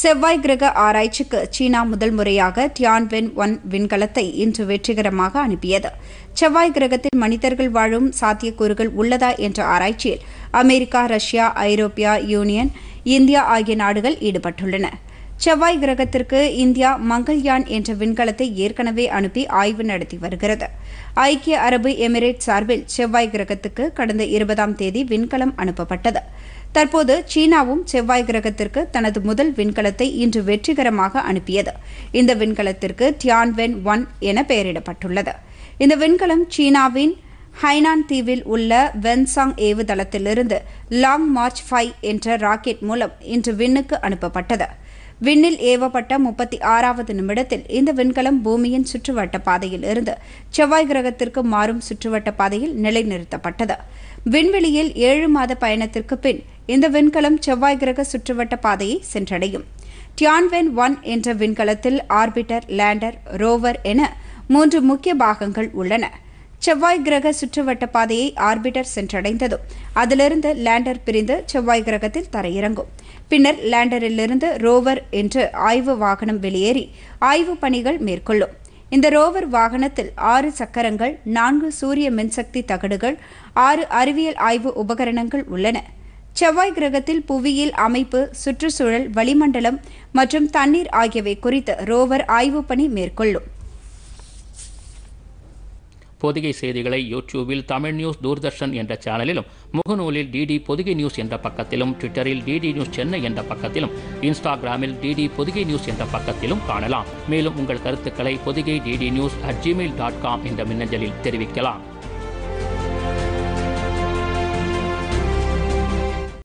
செவ்வாய் கிரக ஆராய்ச்சிக்கு சீனா முதல் முறையாக டியான்வென் ஒன் விண்கலத்தை இன்று வெற்றிகரமாக அனுப்பியது. செவ்வாய் கிரகத்தில் மனிதர்கள் வாழும் சாத்தியக்கூறுகள் உள்ளதா என்ற ஆராய்ச்சியில் America Russia European union India ஆகிய நாடுகள் ஈடுபட்டுள்ளன. செவ்வாய் கிரகத்திற்கு இந்தியா மங்கள்யான் என்ற விண்கலத்தை ஏற்கனவே அனுப்பி ஆய்வு நடத்தி வருகிறது. ஐக்கிய அரபு எமிரேட் சார்பில் செவ்வாய் கிரகத்துக்கு கடந்த இருபதாம் தேதி விண்கலம் அனுப்பப்பட்டது. தற்போது சீனாவும் செவ்வாய் கிரகத்திற்கு தனது முதல் விண்கலத்தை இன்று வெற்றிகரமாக அனுப்பியது. இந்த விண்கலத்திற்கு டியான்வென் ஒன் என பெயரிடப்பட்டுள்ளது. இந்த விண்கலம் சீனாவின் ஹைனான் தீவில் உள்ள வென்சாங் ஏவுதளத்திலிருந்து லாங் மார்ச் ஃபைவ் என்ற ராக்கெட் மூலம் இன்று விண்ணுக்கு அனுப்பப்பட்டது. விண்ணில் ஏவப்பட்ட முப்பத்தி ஆறாவது நிமிடத்தில் இந்த விண்கலம் பூமியின் சுற்றுவட்ட பாதையில் இருந்து செவ்வாய் கிரகத்திற்கு மாறும் சுற்றுவட்ட பாதையில் நிலைநிறுத்தப்பட்டது. விண்வெளியில் ஏழு மாத பயணத்திற்கு பின் இந்த விண்கலம் செவ்வாய் கிரக சுற்றுவட்ட பாதையை சென்றடையும். டியான்வென் ஒன் என்ற விண்கலத்தில் ஆர்பிட்டர் லேண்டர் ரோவர் என மூன்று முக்கிய பாகங்கள் உள்ளன. செவ்வாய் கிரக சுற்றுவட்ட பாதையை ஆர்பிட்டர் சென்றடைந்ததும் அதிலிருந்து லேண்டர் பிரிந்து செவ்வாய் கிரகத்தில் தரையிறங்கும். பின்னர் லேண்டரிலிருந்து ரோவர் என்று ஆய்வு வாகனம் வெளியேறி ஆய்வு பணிகள் மேற்கொள்ளும். இந்த ரோவர் வாகனத்தில் ஆறு சக்கரங்கள் நான்கு சூரிய மின்சக்தி தகடுகள் ஆறு அறிவியல் ஆய்வு உபகரணங்கள் உள்ளன. செவ்வாய் கிரகத்தில் புவியியல் அமைப்பு சுற்றுச்சூழல் வளிமண்டலம் மற்றும் தண்ணீர் ஆகியவை குறித்து ரோவர் ஆய்வு பணி மேற்கொள்ளும். பொதிகை செய்திகளை யூடியூபில் தமிழ் நியூஸ் தூர்தர்ஷன் என்ற சேனலிலும் முகநூலில் டிடி பொதிகை நியூஸ் என்ற பக்கத்திலும் ட்விட்டரில் டிடி நியூஸ் சென்னை என்ற பக்கத்திலும் இன்ஸ்டாகிராமில் டிடி பொதிகை நியூஸ் என்ற பக்கத்திலும் காணலாம். மேலும் உங்கள் கருத்துக்களை Podhigai DD news at Gmail dot com என்ற மின்னஞ்சலில் தெரிவிக்கலாம்.